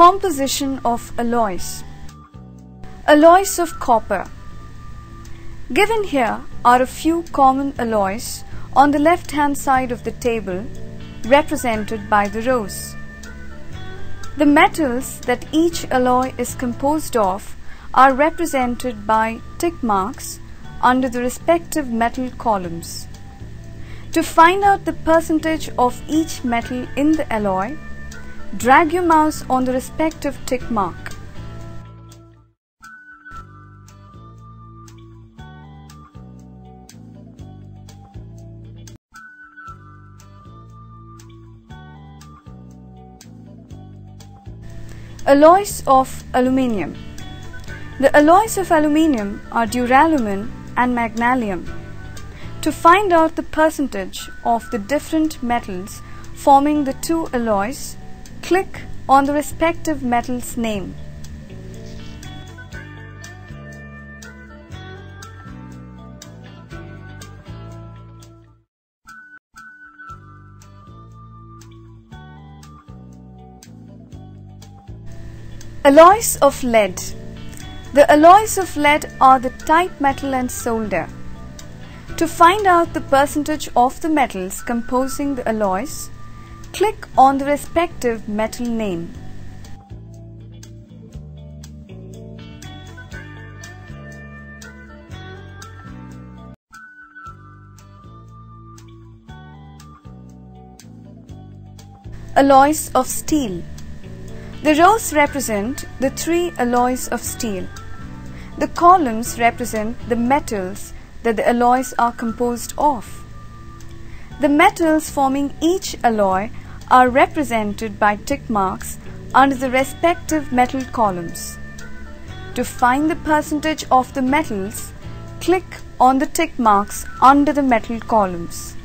Composition of alloys. Alloys of copper. Given here are a few common alloys on the left hand side of the table represented by the rows. The metals that each alloy is composed of are represented by tick marks under the respective metal columns. To find out the percentage of each metal in the alloy, drag your mouse on the respective tick mark. Alloys of aluminium. The alloys of aluminium are duralumin and magnalium. To find out the percentage of the different metals forming the two alloys, click on the respective metal's name. Alloys of lead. The alloys of lead are the type metal and solder. To find out the percentage of the metals composing the alloys, click on the respective metal name. Alloys of steel. The rows represent the three alloys of steel. The columns represent the metals that the alloys are composed of. The metals forming each alloy are represented by tick marks under the respective metal columns. To find the percentage of the metals, click on the tick marks under the metal columns.